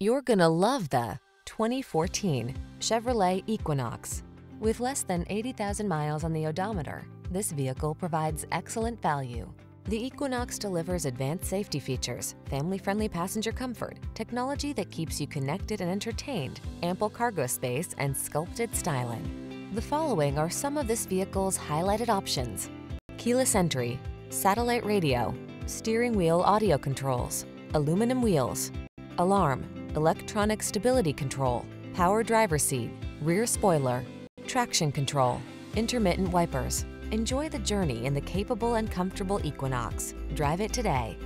You're gonna love the 2014 Chevrolet Equinox. With less than 80,000 miles on the odometer, this vehicle provides excellent value. The Equinox delivers advanced safety features, family-friendly passenger comfort, technology that keeps you connected and entertained, ample cargo space, and sculpted styling. The following are some of this vehicle's highlighted options. Keyless entry, satellite radio, steering wheel audio controls, aluminum wheels, alarm, electronic stability control, power driver seat, rear spoiler, traction control, intermittent wipers. Enjoy the journey in the capable and comfortable Equinox. Drive it today.